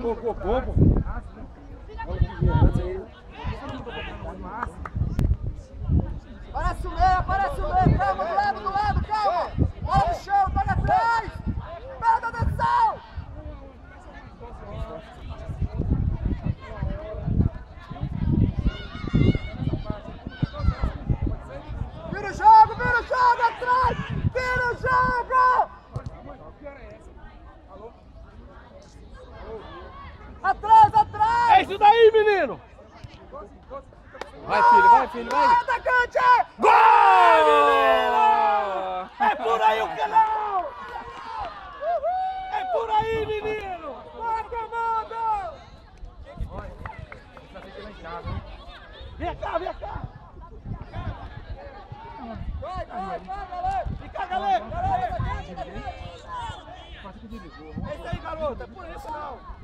Pô, pô, pô, pô. Parece o meio, parece o meio, calma, do lado, do lado, calma! Bola no chão, toca atrás! Pega atenção! Vira o jogo, vira o jogo atrás! Ajuda daí, menino! Vai, filho, vai, filho, vai! Vai, atacante! Gol, menino! É por aí o canal! É por aí, menino! Marca, manda! Vem cá, vem cá! Vai, vai, vai, galera! Vem cá, galera! Galera, É isso aí, garoto! É por isso, não!